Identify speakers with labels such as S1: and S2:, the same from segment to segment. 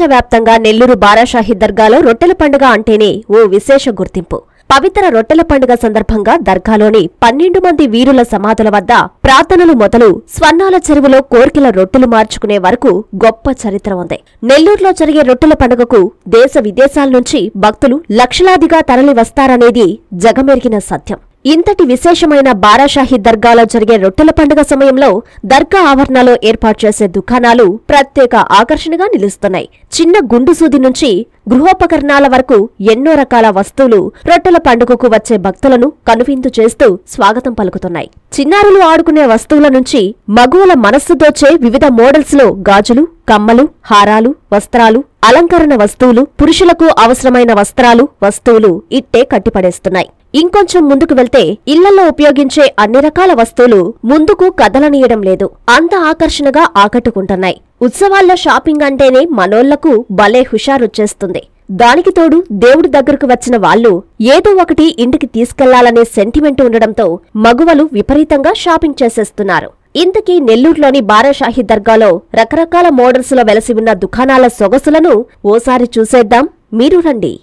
S1: ప్రపంచవ్యాప్తంగా నెల్లూరు బారాషాహి దర్గాలో రొట్టెల పండుగ అంటేనే ఓ విశేష గుర్తింపు. పవిత్ర రొట్టెల పండుగ సందర్భంగా దర్గాలోని పన్నెండు మంది వీరుల సమాధుల వద్ద ప్రార్థనలు మొదలు స్వర్ణాల చెరువులో కోర్కెల రొట్టెలు మార్చుకునే వరకు గొప్ప చరిత్ర ఉంది. నెల్లూరులో జరిగే రొట్టెల పండుగకు దేశ విదేశాల నుంచి భక్తులు లక్షలాదిగా తరలి వస్తారనేది జగమెరిగిన సత్యం. ఇంతటి విశేషమైన బారాషాహి దర్గాలో జరిగే రొట్టెల పండుగ సమయంలో దర్గా ఆవరణలో ఏర్పాటు చేసే దుకాణాలు ప్రత్యేక ఆకర్షణగా నిలుస్తున్నాయి. చిన్న గుండు సూది నుంచి గృహోపకరణాల వరకు ఎన్నో రకాల వస్తువులు రొట్టెల పండుగకు వచ్చే భక్తులను కనువిందు చేస్తూ స్వాగతం పలుకుతున్నాయి. చిన్నారులు ఆడుకునే వస్తువుల నుంచి మగువల మనస్సు దోచే వివిధ మోడల్స్లో గాజులు కమ్మలు హారాలు వస్త్రాలు అలంకరణ వస్తువులు పురుషులకు అవసరమైన వస్త్రాలు వస్తువులు ఇట్టే కట్టిపడేస్తున్నాయి. ఇంకొంచెం ముందుకు వెళ్తే ఇళ్ళలో ఉపయోగించే అన్ని రకాల వస్తువులు ముందుకు కదలనీయడం లేదు. అంత ఆకర్షణగా ఆకట్టుకుంటున్నాయి. ఉత్సవాల్లో షాపింగ్ అంటేనే మనోళ్ళకు భలే హుషారొచ్చేస్తుంది. దానికి తోడు దేవుడి దగ్గరకు వచ్చిన వాళ్ళు ఏదో ఒకటి ఇంటికి తీసుకెళ్ళాలనే సెంటిమెంట్ ఉండడంతో మగువలు విపరీతంగా షాపింగ్ చేసేస్తున్నారు. ఇంతకీ నెల్లూరులోని బారాషాహి దర్గాలో రకరకాల మోడల్స్లో వెలసి ఉన్న దుకాణాల సొగసులను ఓసారి చూసేద్దాం. మీరు రండి.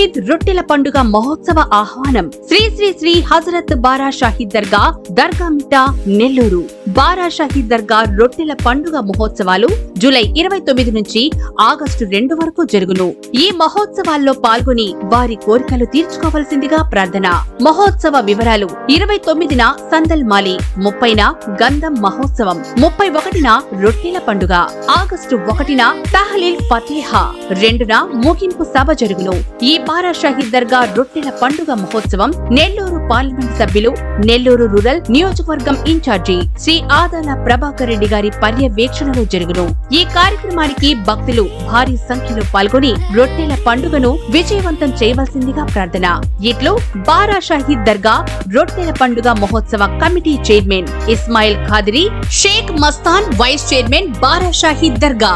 S2: షహీద్ రొట్టెల పండుగ మహోత్సవ ఆహ్వానం. శ్రీ శ్రీ శ్రీ హజరత్ బారా షాహీద్ దర్గా దర్గా మిటా నెల్లూరు. బారా షాహీద్ దర్గా రొట్టెల పండుగ మహోత్సవాలు జూలై ఇరవై తొమ్మిది నుంచి ఆగస్టు రెండు వరకు జరుగును. ఈ మహోత్సవాల్లో పాల్గొని వారి కోరికలు తీర్చుకోవలసిందిగా ప్రార్థన. మహోత్సవ వివరాలు ఇరవై తొమ్మిదిన సందల్ మాలి ముప్పైన గంధం మహోత్సవం ముప్పై ఒకటిన రొట్టెల పండుగ ఆగస్టు ఒకటిన తహలీల్ ఫతేహా రెండున ముగింపు సభ జరుగును. ఈ బారా షహీద్ దర్గా రొట్టెల పండుగ మహోత్సవం నెల్లూరు పార్లమెంట్ సభ్యులు నెల్లూరు రూరల్ నియోజకవర్గం ఇన్ఛార్జి శ్రీ ఆదాల ప్రభాకర్ రెడ్డి గారి పర్యవేక్షణలో జరుగును. ఈ కార్యక్రమానికి భక్తులు భారీ సంఖ్యలో పాల్గొని రొట్టెల పండుగను విజయవంతం చేయవలసిందిగా ప్రార్థన. ఇట్లు బారా షహీద్ దర్గా రొట్టెల పండుగ మహోత్సవ committee chairman Ismail Khadiri Sheikh Mastan vice chairman Bara Shaheed Dargah.